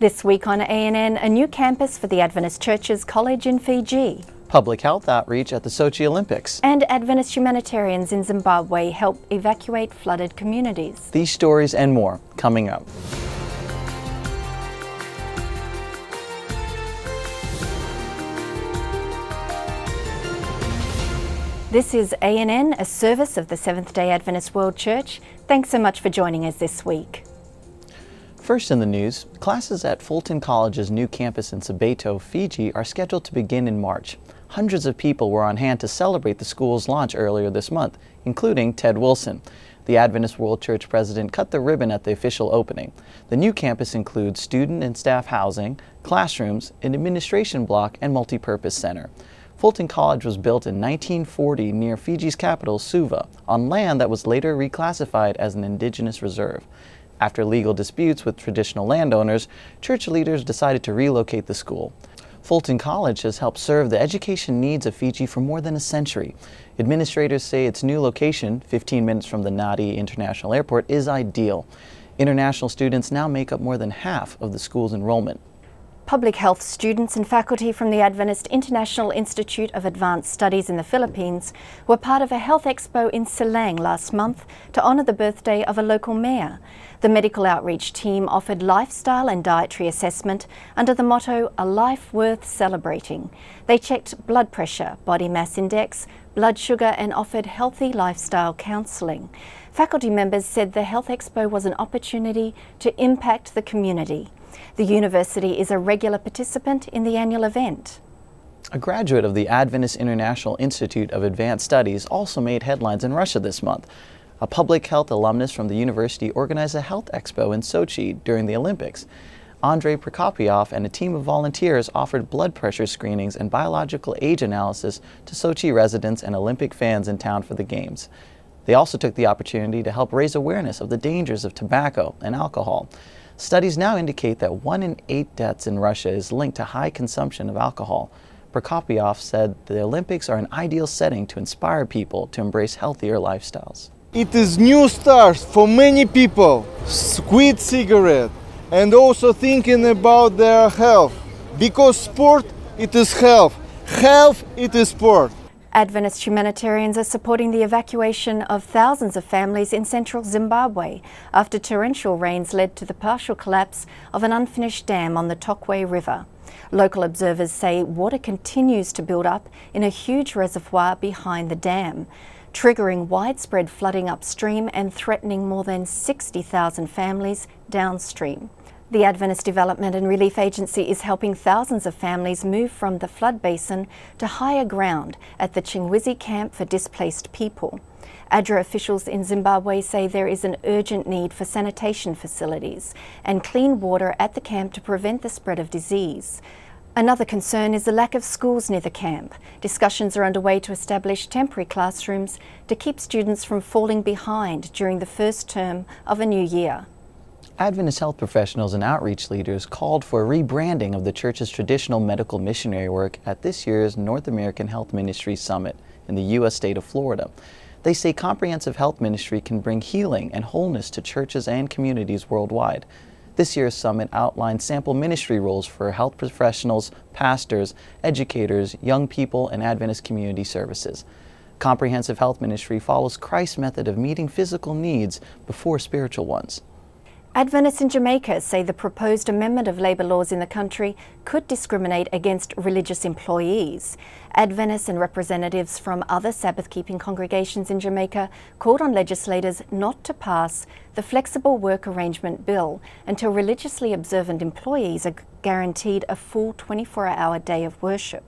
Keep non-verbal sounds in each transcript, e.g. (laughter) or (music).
This week on ANN, a new campus for the Adventist Churches College in Fiji. Public health outreach at the Sochi Olympics. And Adventist humanitarians in Zimbabwe help evacuate flooded communities. These stories and more coming up. This is ANN, a service of the Seventh day Adventist World Church. Thanks so much for joining us this week. First in the news, classes at Fulton College's new campus in Sabeto, Fiji are scheduled to begin in March. Hundreds of people were on hand to celebrate the school's launch earlier this month, including Ted Wilson. The Adventist World Church president cut the ribbon at the official opening. The new campus includes student and staff housing, classrooms, an administration block, and multi-purpose center. Fulton College was built in 1940 near Fiji's capital, Suva, on land that was later reclassified as an indigenous reserve. After legal disputes with traditional landowners, church leaders decided to relocate the school. Fulton College has helped serve the education needs of Fiji for more than a century. Administrators say its new location, 15 minutes from the Nadi International Airport, is ideal. International students now make up more than half of the school's enrollment. Public health students and faculty from the Adventist International Institute of Advanced Studies in the Philippines were part of a health expo in Silang last month to honour the birthday of a local mayor. The medical outreach team offered lifestyle and dietary assessment under the motto A Life Worth Celebrating. They checked blood pressure, body mass index, blood sugar and offered healthy lifestyle counselling. Faculty members said the Health Expo was an opportunity to impact the community. The university is a regular participant in the annual event. A graduate of the Adventist International Institute of Advanced Studies also made headlines in Russia this month. A public health alumnus from the university organized a health expo in Sochi during the Olympics. Andrei Prokopyov and a team of volunteers offered blood pressure screenings and biological age analysis to Sochi residents and Olympic fans in town for the Games. They also took the opportunity to help raise awareness of the dangers of tobacco and alcohol. Studies now indicate that one in eight deaths in Russia is linked to high consumption of alcohol. Prokopyov said the Olympics are an ideal setting to inspire people to embrace healthier lifestyles. It is new start for many people. Quit cigarette and also thinking about their health because sport it is health. Health it is sport. Adventist humanitarians are supporting the evacuation of thousands of families in central Zimbabwe after torrential rains led to the partial collapse of an unfinished dam on the Tokwe River. Local observers say water continues to build up in a huge reservoir behind the dam, triggering widespread flooding upstream and threatening more than 60,000 families downstream. The Adventist Development and Relief Agency is helping thousands of families move from the flood basin to higher ground at the Chingwizi camp for displaced people. ADRA officials in Zimbabwe say there is an urgent need for sanitation facilities and clean water at the camp to prevent the spread of disease. Another concern is the lack of schools near the camp. Discussions are underway to establish temporary classrooms to keep students from falling behind during the first term of a new year. Adventist health professionals and outreach leaders called for a rebranding of the church's traditional medical missionary work at this year's North American Health Ministry Summit in the U.S. state of Florida. They say comprehensive health ministry can bring healing and wholeness to churches and communities worldwide. This year's summit outlined sample ministry roles for health professionals, pastors, educators, young people, and Adventist community services. Comprehensive health ministry follows Christ's method of meeting physical needs before spiritual ones. Adventists in Jamaica say the proposed amendment of labour laws in the country could discriminate against religious employees. Adventists and representatives from other Sabbath keeping congregations in Jamaica called on legislators not to pass the Flexible Work Arrangement Bill until religiously observant employees are guaranteed a full 24 hour day of worship.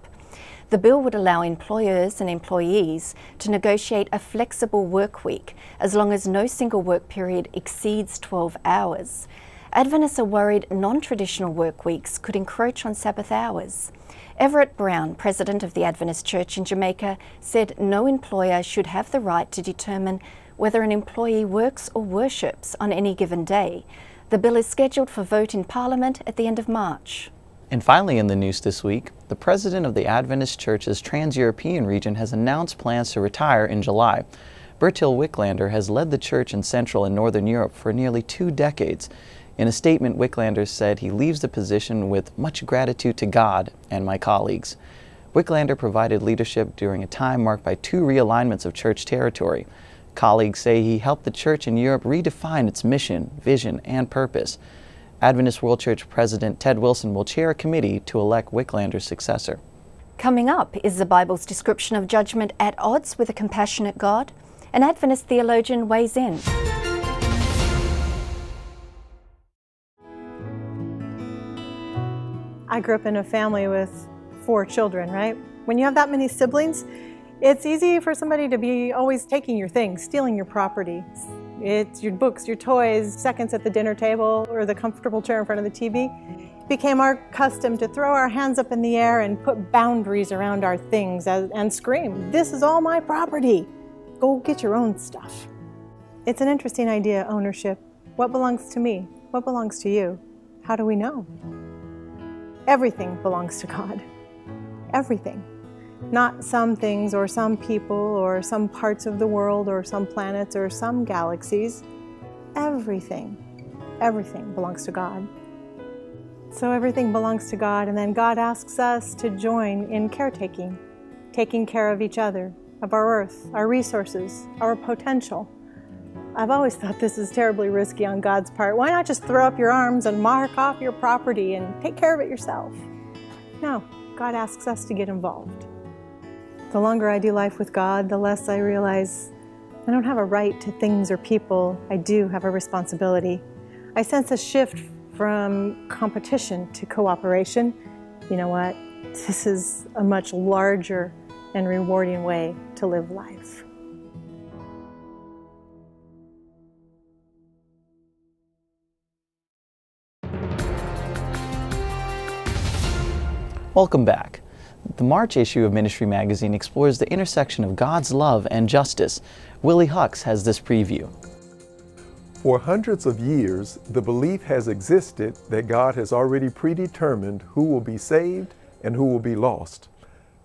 The bill would allow employers and employees to negotiate a flexible work week as long as no single work period exceeds 12 hours. Adventists are worried non traditional work weeks could encroach on Sabbath hours. Everett Brown, president of the Adventist Church in Jamaica, said no employer should have the right to determine whether an employee works or worships on any given day. The bill is scheduled for vote in Parliament at the end of March. And finally, in the news this week, the president of the Adventist Church's Trans European region has announced plans to retire in July. Bertil Wicklander has led the church in Central and Northern Europe for nearly two decades. In a statement, Wicklander said he leaves the position with much gratitude to God and my colleagues. Wicklander provided leadership during a time marked by two realignments of church territory. Colleagues say he helped the church in Europe redefine its mission, vision, and purpose. Adventist World Church President Ted Wilson will chair a committee to elect Wicklander's successor. Coming up is the Bible's description of judgment at odds with a compassionate God. An Adventist theologian weighs in. I grew up in a family with four children, right? When you have that many siblings, it's easy for somebody to be always taking your things, stealing your property. It's your books, your toys, seconds at the dinner table or the comfortable chair in front of the TV. It became our custom to throw our hands up in the air and put boundaries around our things and scream, This is all my property. Go get your own stuff. It's an interesting idea, ownership. What belongs to me? What belongs to you? How do we know? Everything belongs to God. Everything. Not some things or some people or some parts of the world or some planets or some galaxies. Everything, everything belongs to God. So everything belongs to God, and then God asks us to join in caretaking, taking care of each other, of our earth, our resources, our potential. I've always thought this is terribly risky on God's part. Why not just throw up your arms and mark off your property and take care of it yourself? No, God asks us to get involved. The longer I do life with God, the less I realize I don't have a right to things or people. I do have a responsibility. I sense a shift from competition to cooperation. You know what? (laughs) This is a much larger and rewarding way to live life. Welcome back. The March issue of Ministry Magazine explores the intersection of God's love and justice. Willie Hucks has this preview. For hundreds of years, the belief has existed that God has already predetermined who will be saved and who will be lost.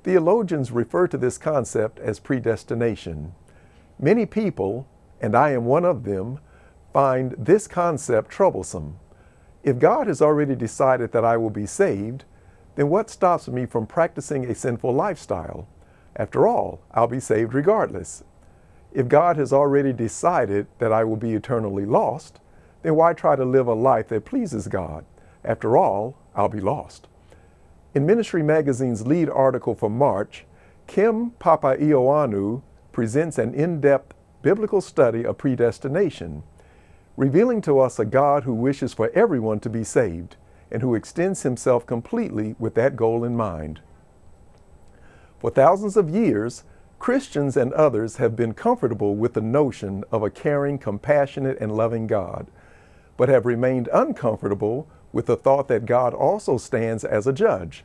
Theologians refer to this concept as predestination. Many people, and I am one of them, find this concept troublesome. If God has already decided that I will be saved, then what stops me from practicing a sinful lifestyle? After all, I'll be saved regardless. If God has already decided that I will be eternally lost, then why try to live a life that pleases God? After all, I'll be lost. In Ministry Magazine's lead article for March, Kim Papaioannou presents an in-depth biblical study of predestination, revealing to us a God who wishes for everyone to be saved and who extends himself completely with that goal in mind. For thousands of years, Christians and others have been comfortable with the notion of a caring, compassionate, and loving God, but have remained uncomfortable with the thought that God also stands as a judge.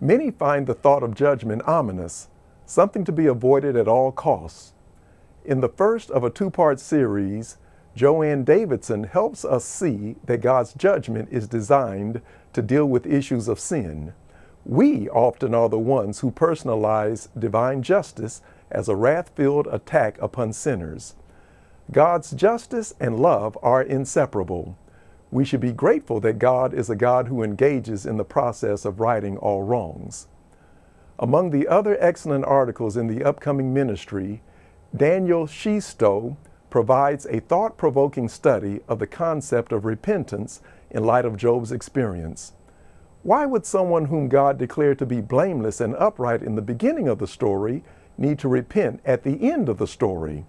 Many find the thought of judgment ominous, something to be avoided at all costs. In the first of a two part series, Jo Ann Davidson helps us see that God's judgment is designed to deal with issues of sin. We often are the ones who personalize divine justice as a wrath filled attack upon sinners. God's justice and love are inseparable. We should be grateful that God is a God who engages in the process of righting all wrongs. Among the other excellent articles in the upcoming ministry, Daniel Shisto provides a thought provoking study of the concept of repentance in light of Job's experience. Why would someone whom God declared to be blameless and upright in the beginning of the story need to repent at the end of the story?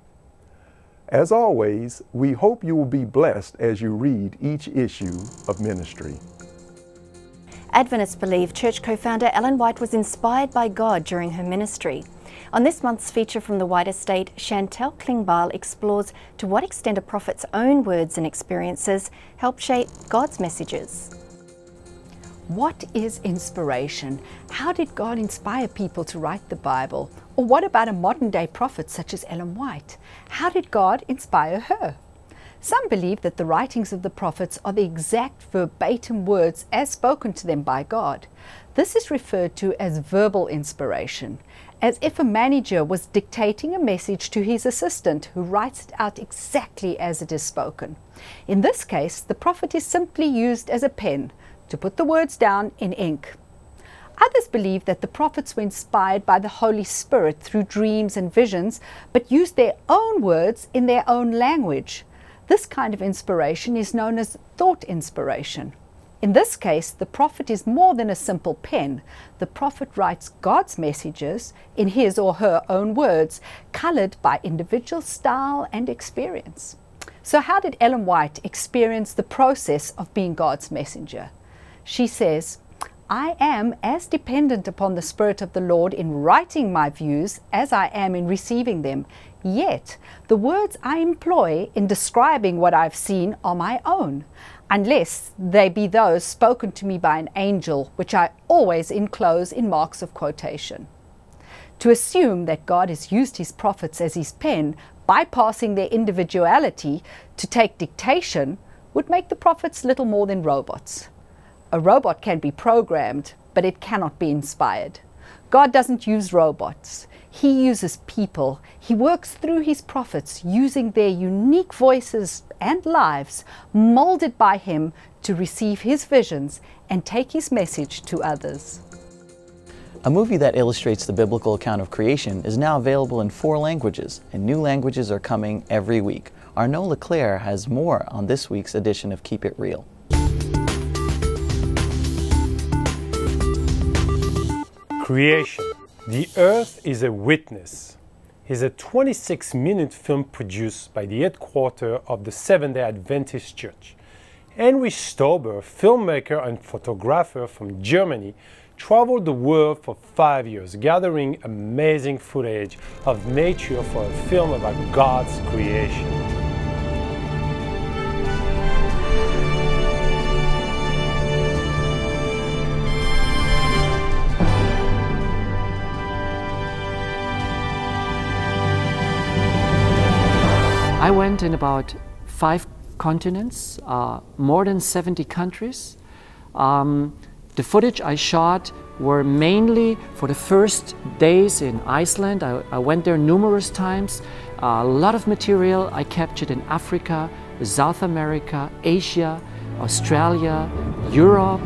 As always, we hope you will be blessed as you read each issue of Ministry. Adventists believe church co founder Ellen White was inspired by God during her ministry. On this month's feature from the White Estate, Chantel Klingbeil explores to what extent a prophet's own words and experiences help shape God's messages. What is inspiration? How did God inspire people to write the Bible? Or what about a modern day prophet such as Ellen White? How did God inspire her? Some believe that the writings of the prophets are the exact verbatim words as spoken to them by God. This is referred to as verbal inspiration. As if a manager was dictating a message to his assistant who writes it out exactly as it is spoken. In this case, the prophet is simply used as a pen to put the words down in ink. Others believe that the prophets were inspired by the Holy Spirit through dreams and visions, but used their own words in their own language. This kind of inspiration is known as thought inspiration. In this case, the prophet is more than a simple pen. The prophet writes God's messages in his or her own words, colored by individual style and experience. So, how did Ellen White experience the process of being God's messenger? She says, I am as dependent upon the Spirit of the Lord in writing my views as I am in receiving them. Yet, the words I employ in describing what I've seen are my own, unless they be those spoken to me by an angel, which I always enclose in marks of quotation. To assume that God has used his prophets as his pen, bypassing their individuality, to take dictation would make the prophets little more than robots. A robot can be programmed, but it cannot be inspired. God doesn't use robots. He uses people. He works through his prophets using their unique voices and lives, molded by him to receive his visions and take his message to others. A movie that illustrates the biblical account of creation is now available in four languages, and new languages are coming every week. Arnaud Leclaire has more on this week's edition of Keep It Real. Creation. The Earth is a Witness is a 26 minute film produced by the headquarters of the Seventh day Adventist Church. Henry Stober, filmmaker and photographer from Germany, traveled the world for five years, gathering amazing footage of nature for a film about God's creation. Went in about five continents, uh, more than 70 countries. Um, the footage I shot were mainly for the first days in Iceland. I, I went there numerous times. Uh, a lot of material I captured in Africa, South America, Asia, Australia, Europe,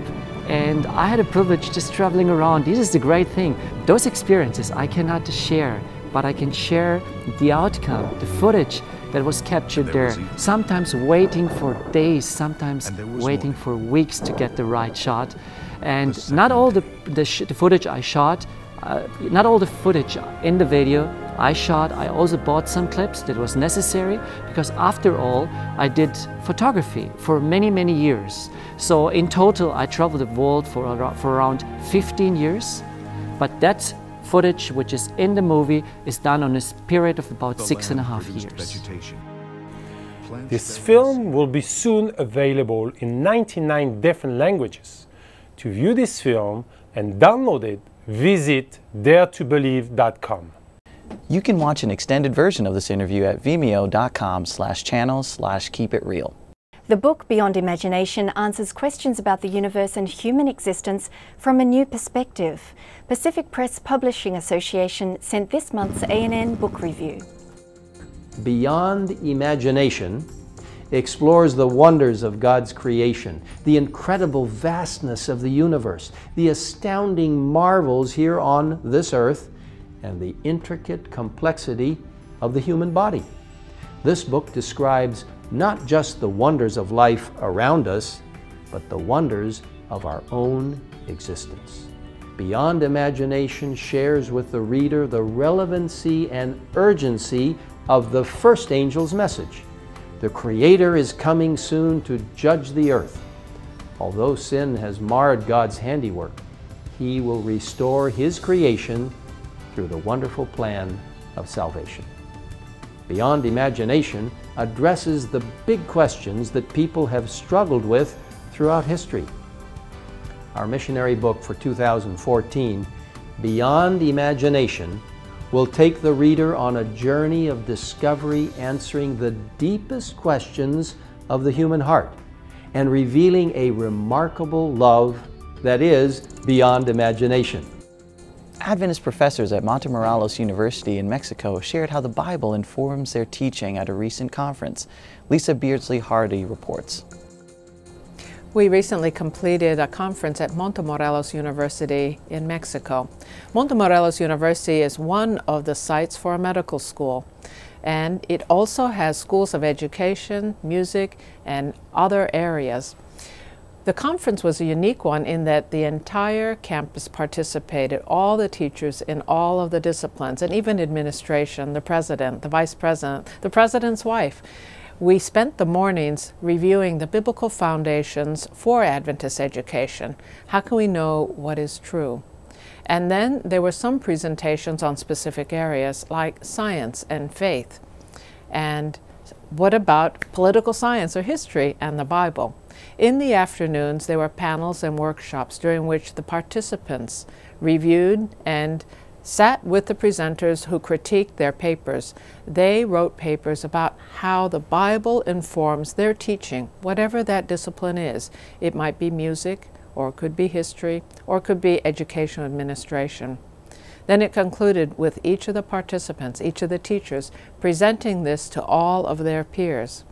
and I had a privilege just traveling around. This is the great thing. Those experiences I cannot share, but I can share the outcome, the footage that was captured there, sometimes waiting for days, sometimes waiting for weeks to get the right shot. And not all the, the, the, footage I shot, uh, not all the footage in the video I shot, I also bought some clips that was necessary because after all, I did photography for many, many years. So in total, I traveled the world for, for around 15 years. But that footage which is in the movie is done on a period of about six and a half years. This film will be soon available in 99 different languages. To view this film and download it, visit daretobelieve.com. You can watch an extended version of this interview at vimeo.com slash channels slash keep it real. The book Beyond Imagination answers questions about the universe and human existence from a new perspective. Pacific Press Publishing Association sent this month's ANN book review. Beyond Imagination explores the wonders of God's creation, the incredible vastness of the universe, the astounding marvels here on this earth, and the intricate complexity of the human body. This book describes not just the wonders of life around us, but the wonders of our own existence. Beyond Imagination shares with the reader the relevancy and urgency of the first angel's message. The Creator is coming soon to judge the earth. Although sin has marred God's handiwork, He will restore His creation through the wonderful plan of salvation. Beyond Imagination addresses the big questions that people have struggled with throughout history. Our missionary book for 2014, Beyond Imagination, will take the reader on a journey of discovery answering the deepest questions of the human heart and revealing a remarkable love that is beyond imagination. Adventist professors at Montemorelos University in Mexico shared how the Bible informs their teaching at a recent conference. Lisa Beardsley Hardy reports. We recently completed a conference at Montemorelos University in Mexico. Montemorelos University is one of the sites for a medical school, and it also has schools of education, music, and other areas. The conference was a unique one in that the entire campus participated, all the teachers in all of the disciplines, and even administration, the president, the vice president, the president's wife. We spent the mornings reviewing the biblical foundations for Adventist education. How can we know what is true? And then there were some presentations on specific areas like science and faith. And what about political science or history and the Bible? In the afternoons, there were panels and workshops during which the participants reviewed and sat with the presenters who critiqued their papers. They wrote papers about how the Bible informs their teaching, whatever that discipline is. It might be music, or it could be history, or it could be educational administration. Then it concluded with each of the participants, each of the teachers, presenting this to all of their peers.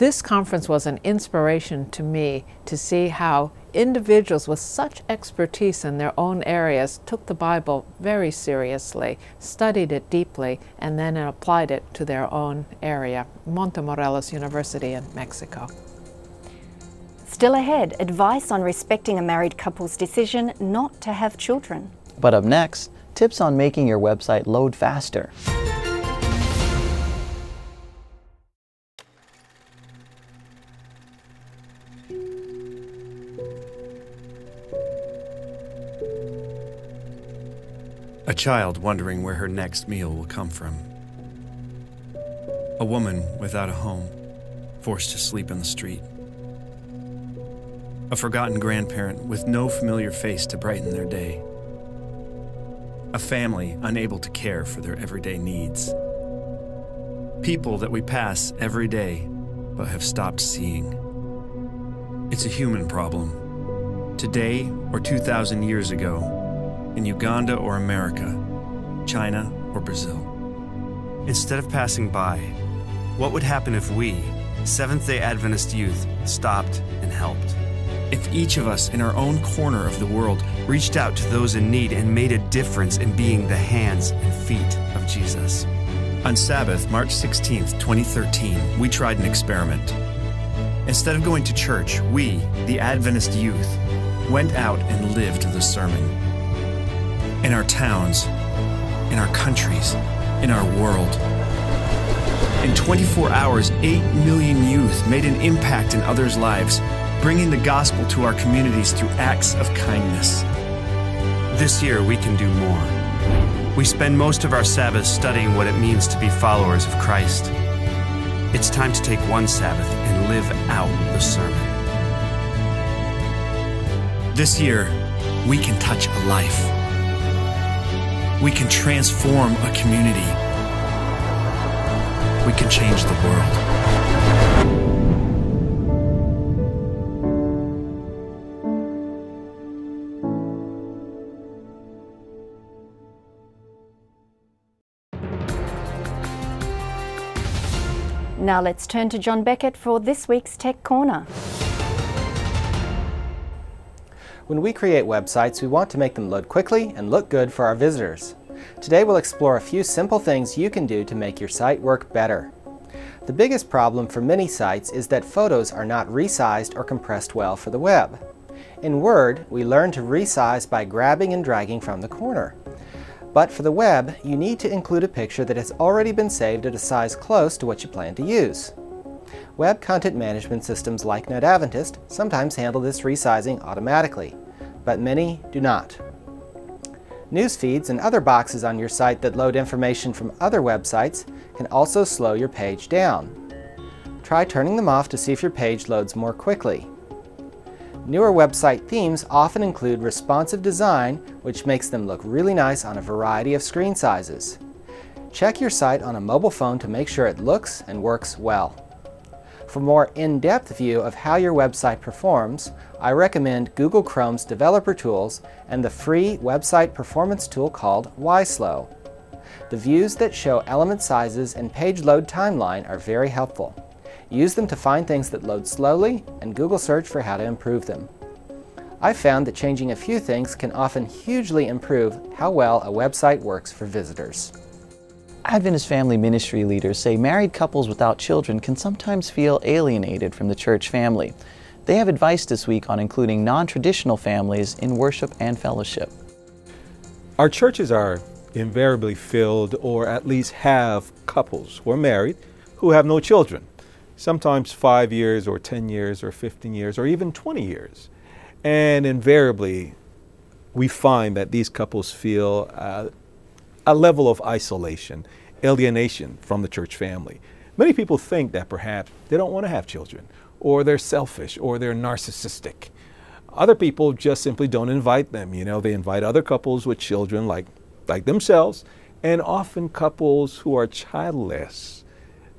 This conference was an inspiration to me to see how individuals with such expertise in their own areas took the Bible very seriously, studied it deeply, and then applied it to their own area. Montemorelos University in Mexico. Still ahead, advice on respecting a married couple's decision not to have children. But up next, tips on making your website load faster. Child wondering where her next meal will come from. A woman without a home, forced to sleep in the street. A forgotten grandparent with no familiar face to brighten their day. A family unable to care for their everyday needs. People that we pass every day but have stopped seeing. It's a human problem. Today or 2,000 years ago, in Uganda or America, China or Brazil. Instead of passing by, what would happen if we, Seventh day Adventist youth, stopped and helped? If each of us in our own corner of the world reached out to those in need and made a difference in being the hands and feet of Jesus. On Sabbath, March 16, 2013, we tried an experiment. Instead of going to church, we, the Adventist youth, went out and lived the sermon in our towns, in our countries, in our world. In 24 hours, 8 million youth made an impact in others' lives, bringing the gospel to our communities through acts of kindness. This year, we can do more. We spend most of our Sabbath studying what it means to be followers of Christ. It's time to take one Sabbath and live out the sermon. This year, we can touch a life we can transform a community. We can change the world. Now let's turn to John Beckett for this week's Tech Corner. When we create websites, we want to make them load quickly and look good for our visitors. Today we'll explore a few simple things you can do to make your site work better. The biggest problem for many sites is that photos are not resized or compressed well for the web. In Word, we learn to resize by grabbing and dragging from the corner. But for the web, you need to include a picture that has already been saved at a size close to what you plan to use. Web content management systems like NetAdventist sometimes handle this resizing automatically, but many do not. News feeds and other boxes on your site that load information from other websites can also slow your page down. Try turning them off to see if your page loads more quickly. Newer website themes often include responsive design, which makes them look really nice on a variety of screen sizes. Check your site on a mobile phone to make sure it looks and works well. For more in-depth view of how your website performs, I recommend Google Chrome's Developer Tools and the free website performance tool called YSlow. The views that show element sizes and page load timeline are very helpful. Use them to find things that load slowly and Google search for how to improve them. I've found that changing a few things can often hugely improve how well a website works for visitors. Adventist family ministry leaders say married couples without children can sometimes feel alienated from the church family. They have advice this week on including non traditional families in worship and fellowship. Our churches are invariably filled, or at least have couples who are married who have no children, sometimes five years, or 10 years, or 15 years, or even 20 years. And invariably, we find that these couples feel uh, a level of isolation, alienation from the church family. Many people think that perhaps they don't want to have children, or they're selfish, or they're narcissistic. Other people just simply don't invite them. You know, they invite other couples with children like, like themselves, and often couples who are childless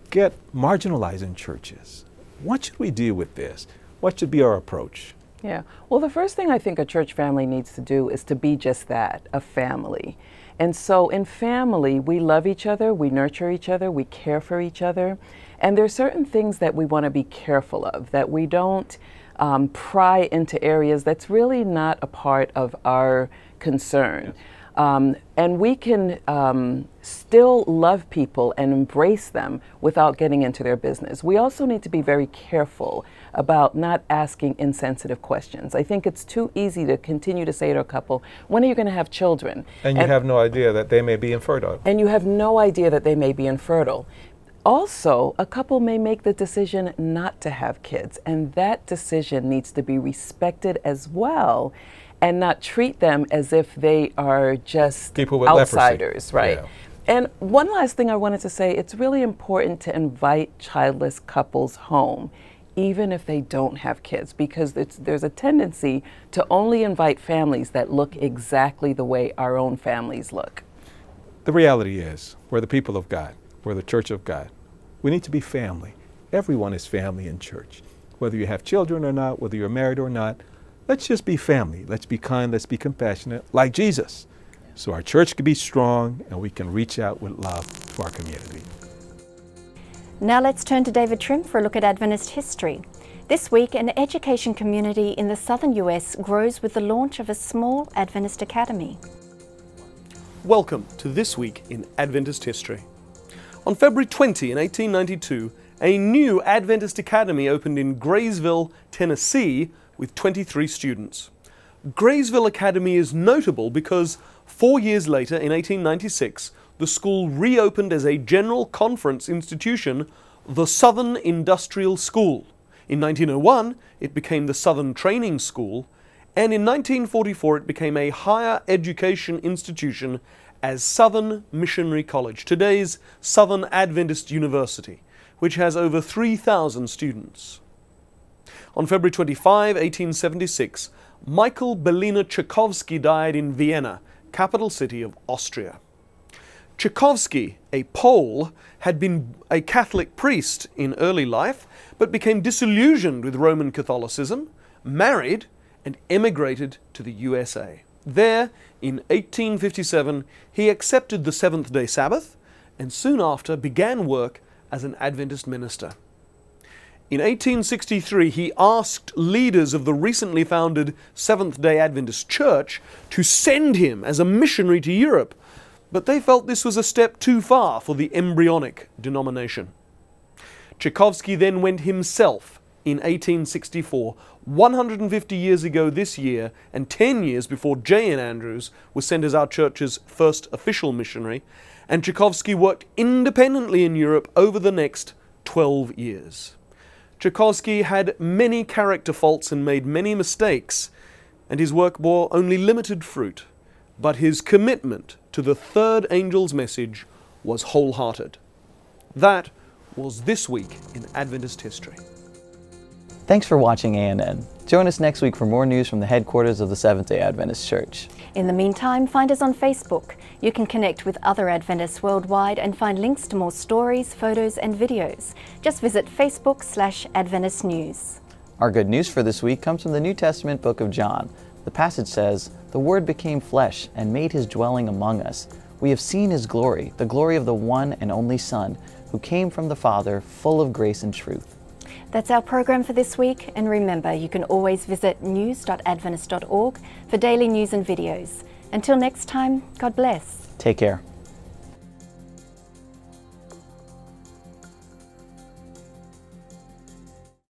get marginalized in churches. What should we do with this? What should be our approach? Yeah. Well, the first thing I think a church family needs to do is to be just that a family. And so in family, we love each other, we nurture each other, we care for each other. And there are certain things that we want to be careful of, that we don't um, pry into areas that's really not a part of our concern. Um, and we can um, still love people and embrace them without getting into their business. We also need to be very careful about not asking insensitive questions. I think it's too easy to continue to say to a couple, when are you going to have children? And you and, have no idea that they may be infertile. And you have no idea that they may be infertile. Also, a couple may make the decision not to have kids, and that decision needs to be respected as well and not treat them as if they are just people outsiders, leprosy. right? Yeah. And one last thing I wanted to say it's really important to invite childless couples home, even if they don't have kids, because there's a tendency to only invite families that look exactly the way our own families look. The reality is, we're the people of God, we're the church of God. We need to be family. Everyone is family in church. Whether you have children or not, whether you're married or not, let's just be family. Let's be kind, let's be compassionate, like Jesus. So our church can be strong and we can reach out with love to our community. Now let's turn to David Trim for a look at Adventist history. This week, an education community in the southern US grows with the launch of a small Adventist academy. Welcome to This Week in Adventist History. On February 20 in 1892, a new Adventist academy opened in Graysville, Tennessee, with 23 students. Graysville Academy is notable because four years later, in 1896, the school reopened as a general conference institution, the Southern Industrial School. In 1901, it became the Southern Training School, and in 1944 it became a higher education institution as Southern Missionary College, today's Southern Adventist University, which has over 3,000 students. On February 25, 1876, Michael Belina Czechowski died in Vienna, capital city of Austria. Czechowski, a Pole, had been a Catholic priest in early life, but became disillusioned with Roman Catholicism, married, and emigrated to the USA. There, in 1857, he accepted the seventh day Sabbath and soon after began work as an Adventist minister. In 1863, he asked leaders of the recently founded Seventh day Adventist Church to send him as a missionary to Europe, but they felt this was a step too far for the embryonic denomination. Czechowski then went himself in 1864, 150 years ago this year, and 10 years before J. N. Andrews was sent as our church's first official missionary, and Czechowski worked independently in Europe over the next 12 years. Czechowski had many character faults and made many mistakes, and his work bore only limited fruit, but his commitment to the third angel's message was wholehearted. That was this week in Adventist history. Thanks for watching ANN. Join us next week for more news from the headquarters of the Seventh day Adventist Church. In the meantime, find us on Facebook. You can connect with other Adventists worldwide and find links to more stories, photos, and videos. Just visit Facebook slash Adventist News. Our good news for this week comes from the New Testament book of John. The passage says, The Word became flesh and made his dwelling among us. We have seen his glory, the glory of the one and only Son, who came from the Father, full of grace and truth. That's our program for this week, and remember, you can always visit news.adventist.org for daily news and videos. Until next time, God bless. Take care.